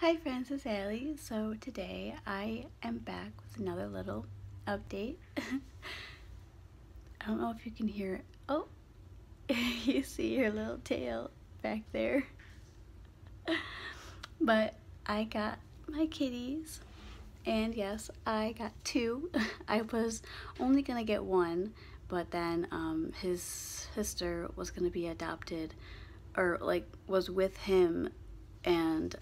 Hi friends, it's Ali. So today I am back with another little update. I don't know if you can hear it. Oh, you see your little tail back there. but I got my kitties and yes, I got two. I was only gonna get one, but then um, his sister was gonna be adopted or like was with him and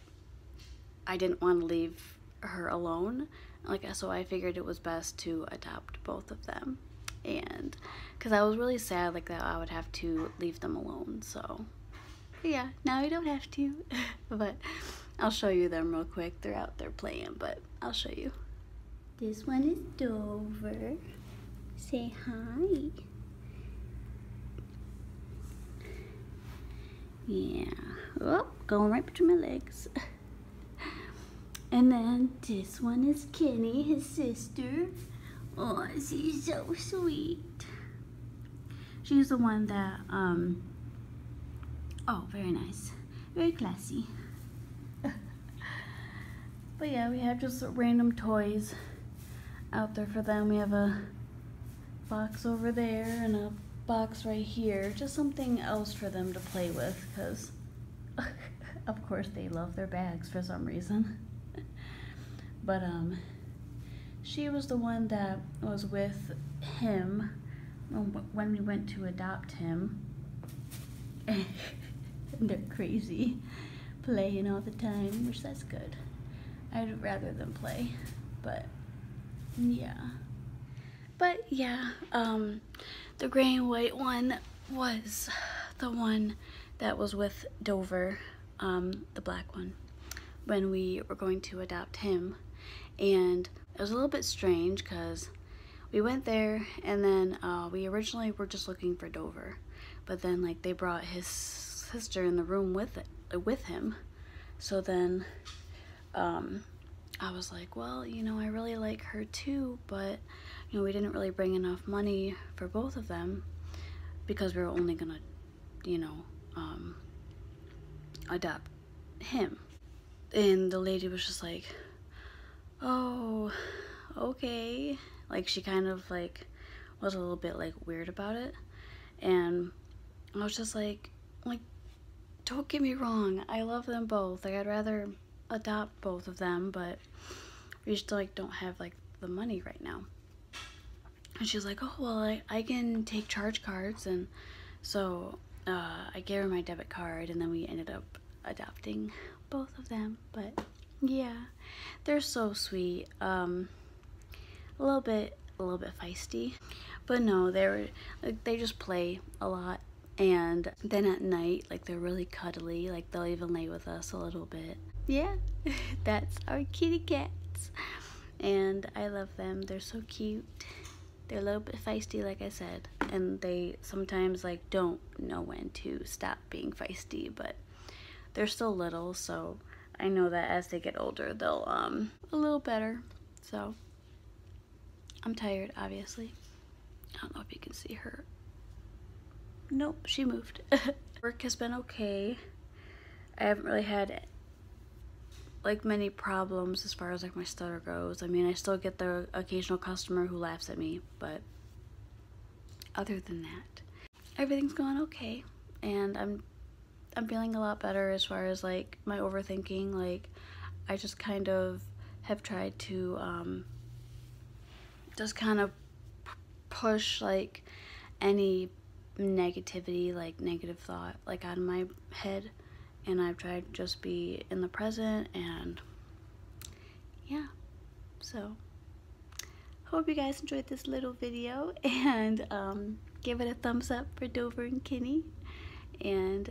I didn't want to leave her alone. Like so I figured it was best to adopt both of them. And cuz I was really sad like that I would have to leave them alone. So yeah, now I don't have to. but I'll show you them real quick. They're out there playing, but I'll show you. This one is Dover. Say hi. Yeah. Oh, going right between my legs. And then this one is Kinnie, his sister. Oh, she's so sweet. She's the one that, um, oh, very nice. Very classy. but yeah, we have just random toys out there for them. We have a box over there and a box right here. Just something else for them to play with because, of course, they love their bags for some reason. But um, she was the one that was with him when we went to adopt him. and they're crazy, playing all the time, which that's good. I'd rather them play, but yeah. But yeah, um, the gray and white one was the one that was with Dover, um, the black one, when we were going to adopt him and it was a little bit strange because we went there and then uh, we originally were just looking for Dover. But then like they brought his sister in the room with it with him. So then um, I was like well you know I really like her too but you know we didn't really bring enough money for both of them because we were only gonna you know um, adopt him. And the lady was just like oh, okay. Like she kind of like was a little bit like weird about it. And I was just like, like, don't get me wrong. I love them both. Like I'd rather adopt both of them, but we just like don't have like the money right now. And she's like, oh, well, I, I can take charge cards. And so uh, I gave her my debit card and then we ended up adopting both of them. But yeah, they're so sweet. Um, a little bit, a little bit feisty, but no, they're like they just play a lot. And then at night, like they're really cuddly. Like they'll even lay with us a little bit. Yeah, that's our kitty cats, and I love them. They're so cute. They're a little bit feisty, like I said, and they sometimes like don't know when to stop being feisty, but they're still little, so I know that as they get older, they'll um a little better. So I'm tired, obviously. I don't know if you can see her. Nope, she moved. Work has been okay. I haven't really had like many problems as far as like my stutter goes. I mean, I still get the occasional customer who laughs at me, but other than that, everything's going okay. And I'm I'm feeling a lot better as far as like my overthinking. Like I just kind of have tried to um, just kind of push like any negativity, like negative thought, like out of my head. And I've tried to just be in the present and yeah. So hope you guys enjoyed this little video and um, give it a thumbs up for Dover and Kinnie. And